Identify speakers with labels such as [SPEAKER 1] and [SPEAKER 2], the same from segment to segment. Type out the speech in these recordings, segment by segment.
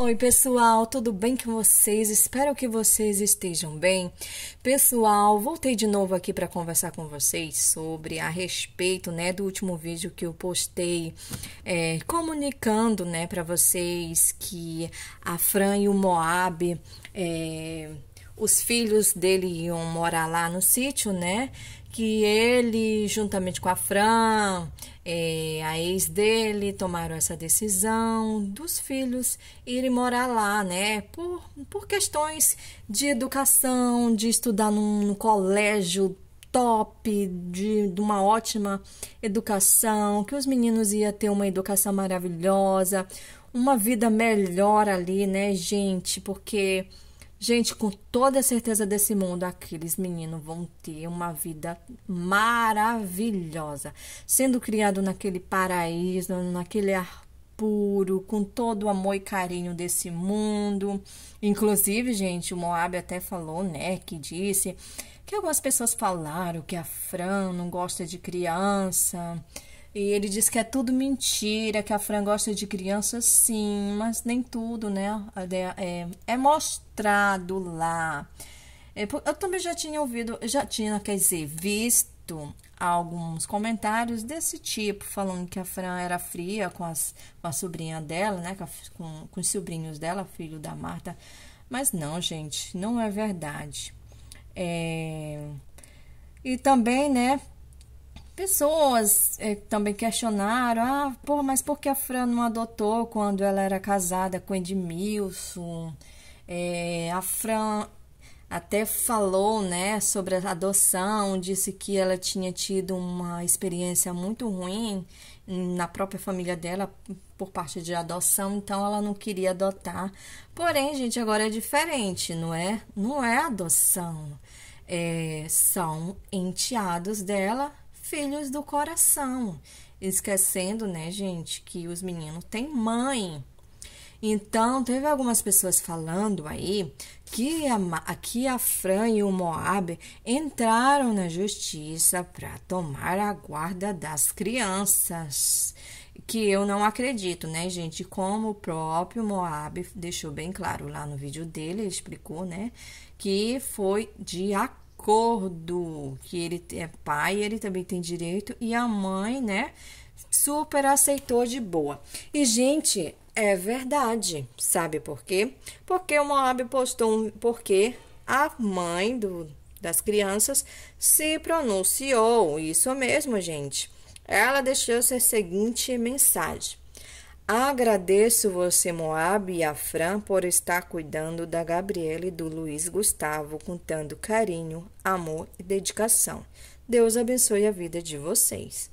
[SPEAKER 1] Oi, pessoal, tudo bem com vocês? Espero que vocês estejam bem. Pessoal, voltei de novo aqui para conversar com vocês sobre a respeito, né, do último vídeo que eu postei, é, comunicando, né, para vocês que a Fran e o Moab, é, os filhos dele iam morar lá no sítio, né? que ele, juntamente com a Fran, é, a ex dele, tomaram essa decisão dos filhos irem morar lá, né? Por, por questões de educação, de estudar num, num colégio top, de, de, uma ótima educação, que os meninos iam ter uma educação maravilhosa, uma vida melhor ali, né, gente? Porque Gente, com toda a certeza desse mundo, aqueles meninos vão ter uma vida maravilhosa, sendo criado naquele paraíso, naquele ar puro, com todo o amor e carinho desse mundo. Inclusive, gente, o Moab até falou, né, que disse que algumas pessoas falaram que a Fran não gosta de criança, e ele diz que é tudo mentira, que a Fran gosta de crianças sim, mas nem tudo, né? É, é, mostrado lá. É, eu também já tinha ouvido, já tinha, quer dizer, visto alguns comentários desse tipo, falando que a Fran era fria com, as, com a sobrinha dela, né? Com, com os sobrinhos dela, filho da Marta. Mas não, gente, não é verdade. É... E também, né, Pessoas é, também questionaram, ah, pô, mas por que a Fran não adotou quando ela era casada com Edmilson? É, a Fran até falou, né, sobre a adoção, disse que ela tinha tido uma experiência muito ruim na própria família dela por parte de adoção, então ela não queria adotar. Porém, gente, agora é diferente, não é? Não é adoção. É, são enteados dela filhos do coração. Esquecendo, né, gente, que os meninos têm mãe. Então, teve algumas pessoas falando aí que a, aqui a Fran e o Moab entraram na justiça para tomar a guarda das crianças. Que eu não acredito, né, gente? Como o próprio Moab deixou bem claro lá no vídeo dele, ele explicou, né, que foi de acordo acordo que ele é pai, ele também tem direito e a mãe, né, super aceitou de boa. E gente, é verdade. Sabe por quê? Porque o Moab postou um porque a mãe do, das crianças se pronunciou. Isso mesmo, gente. Ela deixou a seguinte mensagem: Agradeço você, Moab e a Fran, por estar cuidando da Gabriela e do Luiz Gustavo com tanto carinho, amor e dedicação. Deus abençoe a vida de vocês.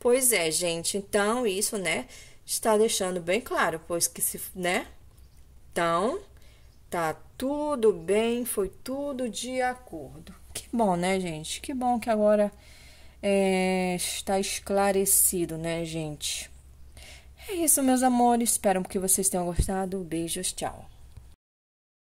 [SPEAKER 1] Pois é, gente, então isso, né, está deixando bem claro, pois que se, né? Então, tá tudo bem, foi tudo de acordo. Que bom, né, gente? Que bom que agora é, está esclarecido, né, gente? É isso, meus amores. Espero que vocês tenham gostado. Beijos, tchau.